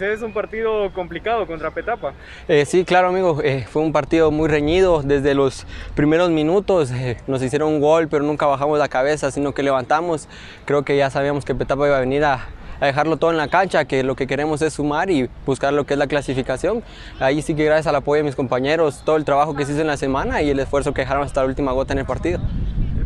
Es un partido complicado contra Petapa. Eh, sí, claro, amigo. Eh, fue un partido muy reñido. Desde los primeros minutos eh, nos hicieron un gol, pero nunca bajamos la cabeza, sino que levantamos. Creo que ya sabíamos que Petapa iba a venir a, a dejarlo todo en la cancha, que lo que queremos es sumar y buscar lo que es la clasificación. Ahí sí que gracias al apoyo de mis compañeros, todo el trabajo que se hizo en la semana y el esfuerzo que dejaron hasta la última gota en el partido.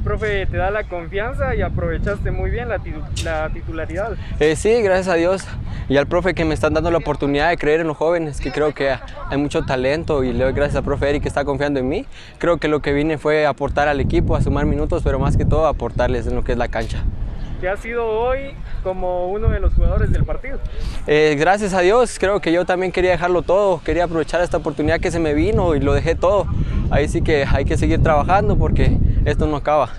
Profe te da la confianza y aprovechaste muy bien la, la titularidad. Eh, sí, gracias a Dios y al profe que me están dando la oportunidad de creer en los jóvenes, que creo que hay mucho talento y le doy gracias al profe Eric que está confiando en mí. Creo que lo que vine fue aportar al equipo, a sumar minutos, pero más que todo aportarles en lo que es la cancha que ha sido hoy como uno de los jugadores del partido. Eh, gracias a Dios, creo que yo también quería dejarlo todo, quería aprovechar esta oportunidad que se me vino y lo dejé todo. Ahí sí que hay que seguir trabajando porque esto no acaba.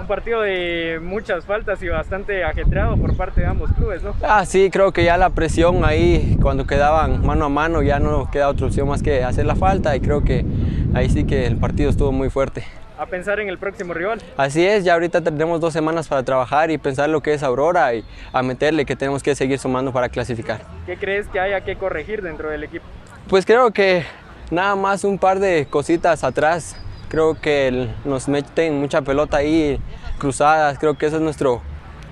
Un partido de muchas faltas y bastante ajetreado por parte de ambos clubes, ¿no? Ah, sí, creo que ya la presión ahí, cuando quedaban mano a mano, ya no queda otra opción más que hacer la falta y creo que ahí sí que el partido estuvo muy fuerte a pensar en el próximo rival. Así es, ya ahorita tendremos dos semanas para trabajar y pensar lo que es Aurora y a meterle que tenemos que seguir sumando para clasificar. ¿Qué crees que haya que corregir dentro del equipo? Pues creo que nada más un par de cositas atrás. Creo que nos meten mucha pelota ahí, cruzadas, creo que esa es nuestro,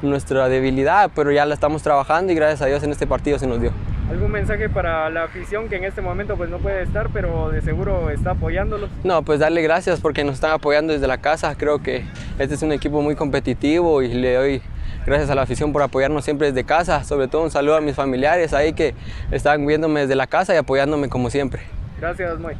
nuestra debilidad, pero ya la estamos trabajando y gracias a Dios en este partido se nos dio. ¿Algún mensaje para la afición que en este momento pues no puede estar, pero de seguro está apoyándolos? No, pues darle gracias porque nos están apoyando desde la casa. Creo que este es un equipo muy competitivo y le doy gracias a la afición por apoyarnos siempre desde casa. Sobre todo un saludo a mis familiares ahí que están viéndome desde la casa y apoyándome como siempre. Gracias, Moy.